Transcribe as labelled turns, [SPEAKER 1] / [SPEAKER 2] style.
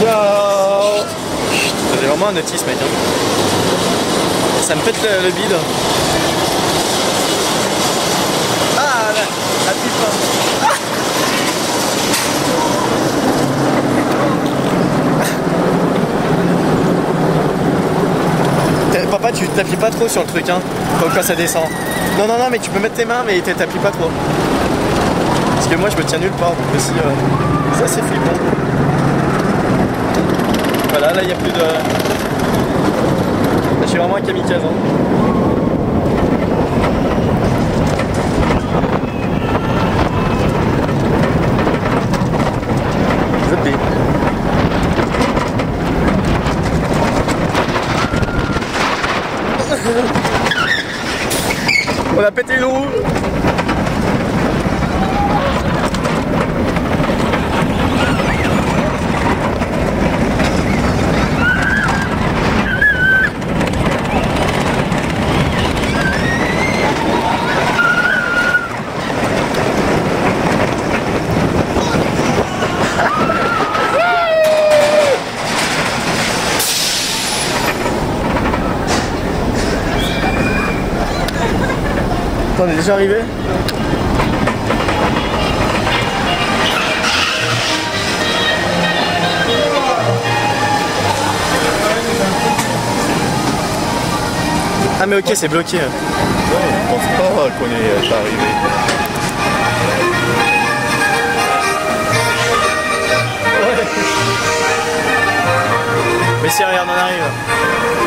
[SPEAKER 1] Ciao J'ai vraiment un autisme, mec. hein. Ça me pète le, bide. Ah, la, la pipe. Ah Papa, tu t'appuies pas trop sur le truc, hein, quand, quand ça descend. Non, non, non, mais tu peux mettre tes mains, mais t'appuies pas trop. Parce que moi, je me tiens nulle part, donc aussi, euh, ça c'est flippant. Voilà, là, il n'y a plus de... Là, je suis vraiment un kamikaze. Hein. On a pété une roue On est déjà arrivé Ah mais ok, c'est bloqué.
[SPEAKER 2] Non, je pense pas qu'on est euh, arrivé.
[SPEAKER 1] Mais si, regarde, on arrive.